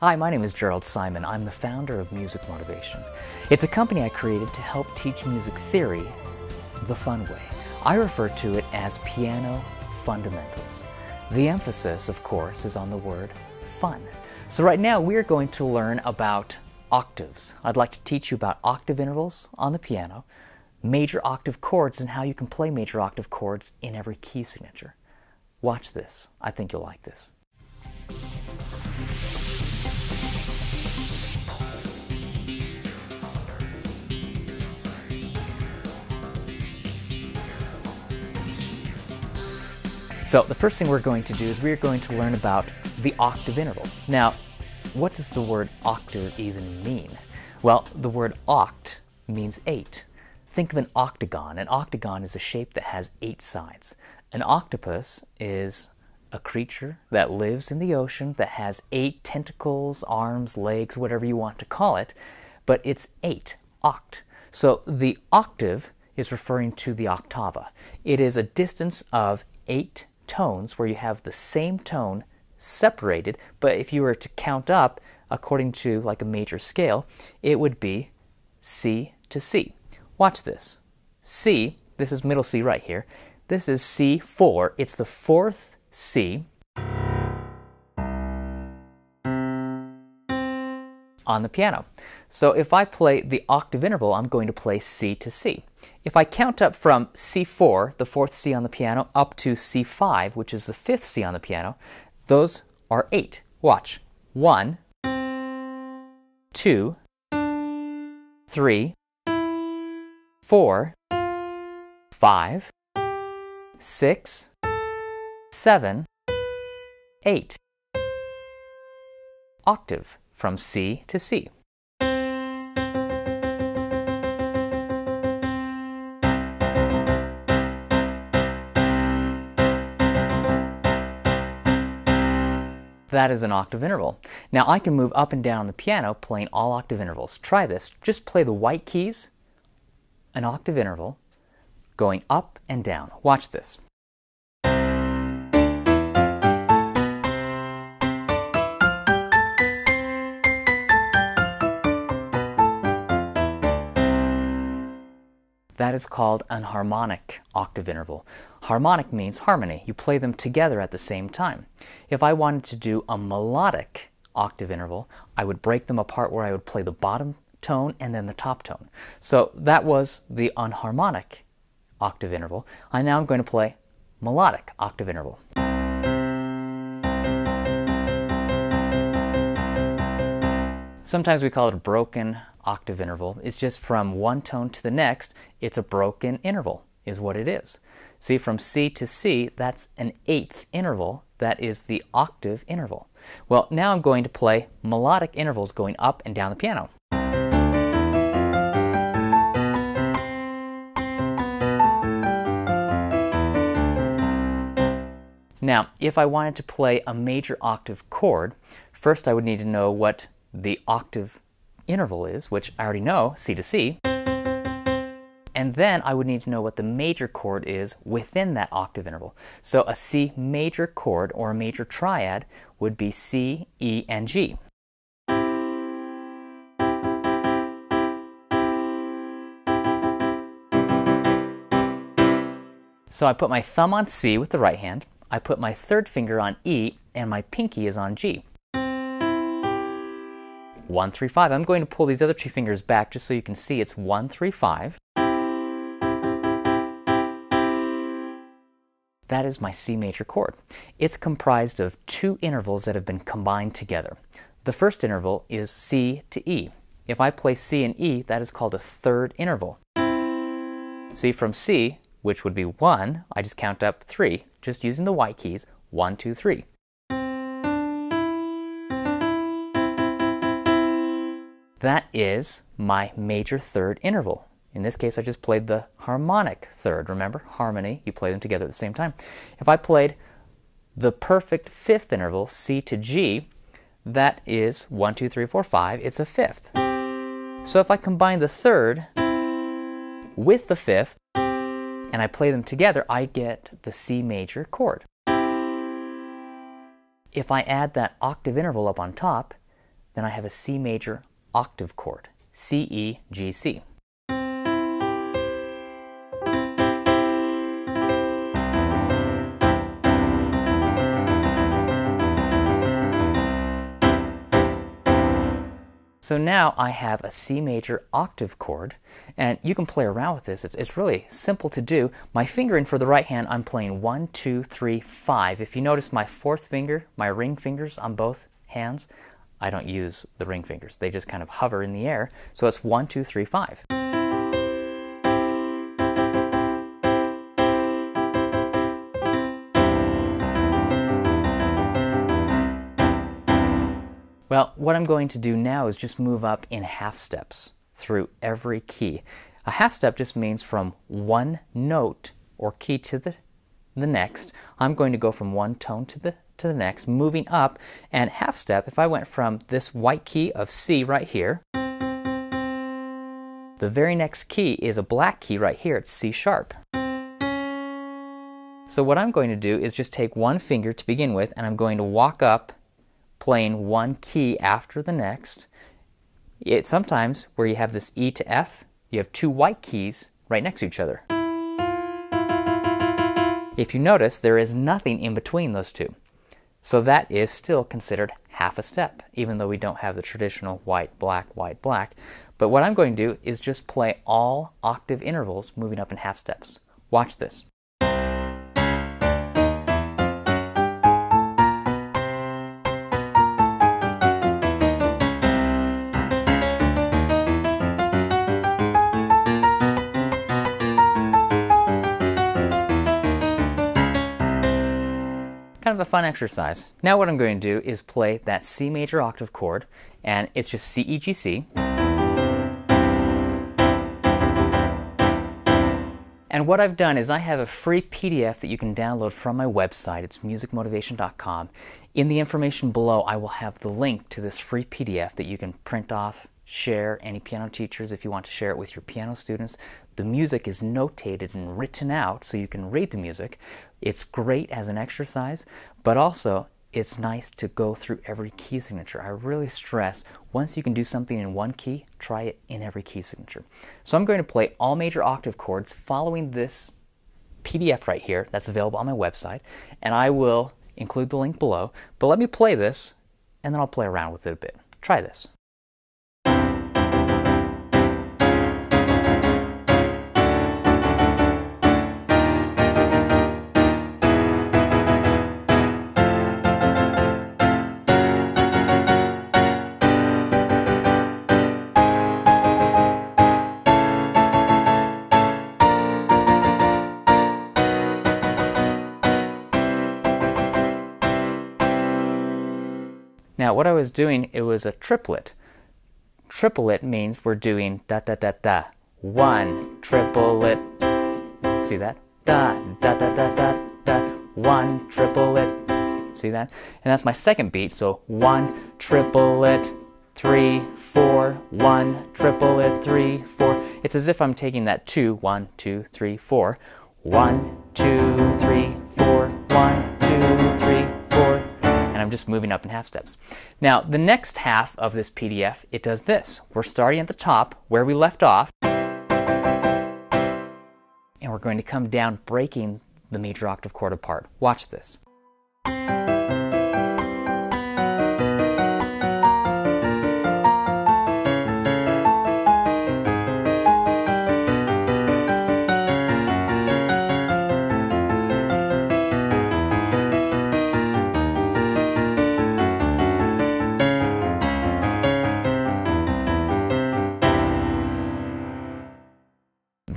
Hi, my name is Jerald Simon. I'm the founder of Music Motivation. It's a company I created to help teach music theory the fun way. I refer to it as piano fundamentals. The emphasis, of course, is on the word fun. So right now we are going to learn about octaves. I'd like to teach you about octave intervals on the piano, major octave chords, and how you can play major octave chords in every key signature. Watch this. I think you'll like this. So the first thing we're going to do is we're going to learn about the octave interval. Now, what does the word octave even mean? Well, the word oct means eight. Think of an octagon. An octagon is a shape that has eight sides. An octopus is a creature that lives in the ocean that has eight tentacles, arms, legs, whatever you want to call it, but it's eight, oct. So the octave is referring to the octava. It is a distance of eight tones where you have the same tone separated, but if you were to count up according to like a major scale, it would be C to C. Watch this. C, this is middle C right here. This is C4. It's the fourth C on the piano. So if I play the octave interval, I'm going to play C to C. If I count up from C4, the fourth C on the piano, up to C5, which is the fifth C on the piano, those are eight. Watch. One, two, three, four, five, six, seven, eight. Octave from C to C. That is an octave interval. Now I can move up and down on the piano playing all octave intervals. Try this. Just play the white keys, an octave interval, going up and down. Watch this. That is called an harmonic octave interval. Harmonic means harmony. You play them together at the same time. If I wanted to do a melodic octave interval, I would break them apart where I would play the bottom tone and then the top tone. So that was the unharmonic octave interval. I now am going to play melodic octave interval. Sometimes we call it a broken octave interval. It's just from one tone to the next, it's a broken interval, is what it is. See, from C to C, that's an eighth interval. That is the octave interval. Well, now I'm going to play melodic intervals going up and down the piano. Now, if I wanted to play a major octave chord, first I would need to know what the octave interval is, which I already know, C to C. And then I would need to know what the major chord is within that octave interval. So a C major chord or a major triad would be C, E, and G. So I put my thumb on C with the right hand, I put my third finger on E, and my pinky is on G. One, three, five. I'm going to pull these other two fingers back just so you can see it's one, three, five. That is my C major chord. It's comprised of two intervals that have been combined together. The first interval is C to E. If I play C and E, that is called a third interval. See, from C, which would be 1, I just count up 3, just using the white keys, one, two, three. That is my major third interval. In this case, I just played the harmonic third. Remember, harmony, you play them together at the same time. If I played the perfect fifth interval, C to G, that is 1, 2, 3, 4, 5. It's a fifth. So if I combine the third with the fifth, and I play them together, I get the C major chord. If I add that octave interval up on top, then I have a C major octave chord, C, E, G, C. So now I have a C major octave chord, and you can play around with this. It's, it's really simple to do. My fingering for the right hand, I'm playing one, two, three, five. If you notice my fourth finger, my ring fingers on both hands, I don't use the ring fingers. They just kind of hover in the air. So it's one, two, three, five. Well, what I'm going to do now is just move up in half steps through every key. A half step just means from one note or key to the, the next. I'm going to go from one tone to the to the next, moving up, and half step, if I went from this white key of C right here, the very next key is a black key right here, it's C sharp. So what I'm going to do is just take one finger to begin with, and I'm going to walk up playing one key after the next. It, sometimes where you have this E to F, you have two white keys right next to each other. If you notice, there is nothing in between those two. So that is still considered half a step, even though we don't have the traditional white, black, white, black. But what I'm going to do is just play all octave intervals moving up in half steps. Watch this. Of a fun exercise. Now what I'm going to do is play that C major octave chord, and it's just C, E, G, C. And what I've done is I have a free PDF that you can download from my website. It's musicmotivation.com. In the information below, I will have the link to this free PDF that you can print off, share any piano teachers if you want to share it with your piano students. The music is notated and written out so you can read the music. It's great as an exercise, but also it's nice to go through every key signature. I really stress once you can do something in one key, try it in every key signature. So I'm going to play all major octave chords following this PDF right here that's available on my website, and I will include the link below. But let me play this, and then I'll play around with it a bit. Try this. Now, what I was doing, it was a triplet. Triplet means we're doing da da da da. One triplet. See that? Da da da da da da. One triplet. See that? And that's my second beat. So one triplet, three, four, one triplet, three, four. It's as if I'm taking that two, one, two, three, four. One, two, three, four, one, two, three, and I'm just moving up in half steps. Now, the next half of this PDF, it does this. We're starting at the top where we left off, and we're going to come down breaking the major octave chord apart. Watch this.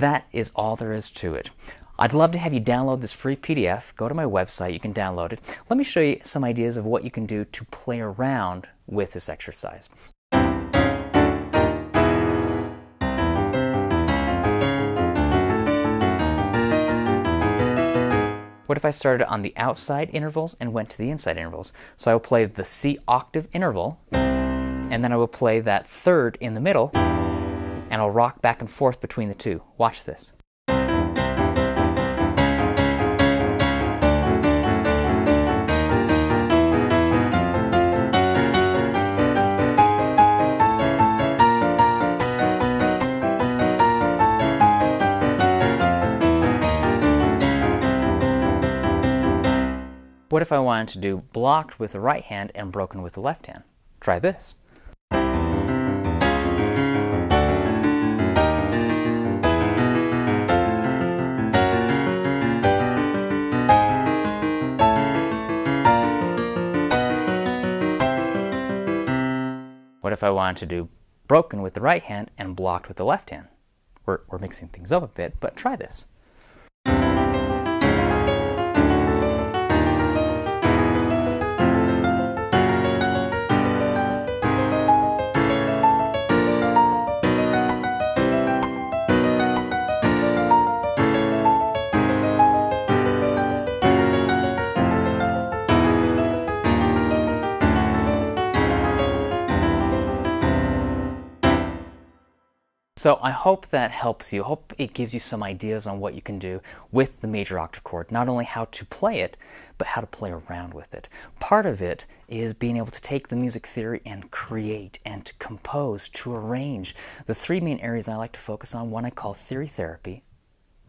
That is all there is to it. I'd love to have you download this free PDF. Go to my website, you can download it. Let me show you some ideas of what you can do to play around with this exercise. What if I started on the outside intervals and went to the inside intervals? So I will play the C octave interval, and then I will play that third in the middle, and I'll rock back and forth between the two. Watch this. What if I wanted to do blocked with the right hand and broken with the left hand? Try this. If I wanted to do broken with the right hand and blocked with the left hand? We're, we're mixing things up a bit, but try this. So I hope that helps you. hope it gives you some ideas on what you can do with the major octave chord. Not only how to play it, but how to play around with it. Part of it is being able to take the music theory and create and to compose, to arrange. The three main areas I like to focus on, one I call theory therapy,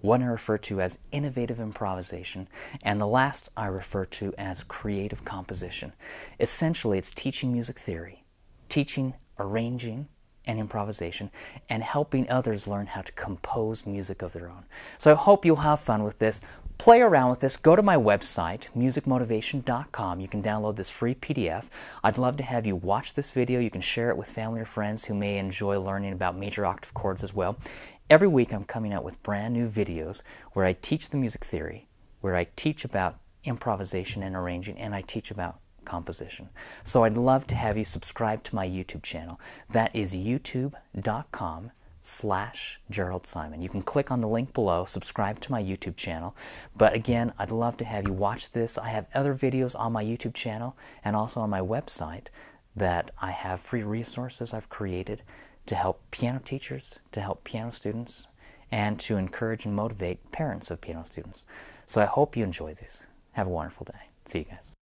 one I refer to as innovative improvisation, and the last I refer to as creative composition. Essentially, it's teaching music theory, teaching arranging, and improvisation and helping others learn how to compose music of their own. So I hope you'll have fun with this. Play around with this. Go to my website, musicmotivation.com. You can download this free PDF. I'd love to have you watch this video. You can share it with family or friends who may enjoy learning about major octave chords as well. Every week I'm coming out with brand new videos where I teach the music theory, where I teach about improvisation and arranging, and I teach about composition. So I'd love to have you subscribe to my YouTube channel. That is youtube.com slash Jerald Simon. You can click on the link below, subscribe to my YouTube channel. But again, I'd love to have you watch this. I have other videos on my YouTube channel and also on my website that I have free resources I've created to help piano teachers, to help piano students, and to encourage and motivate parents of piano students. So I hope you enjoy this. Have a wonderful day. See you guys.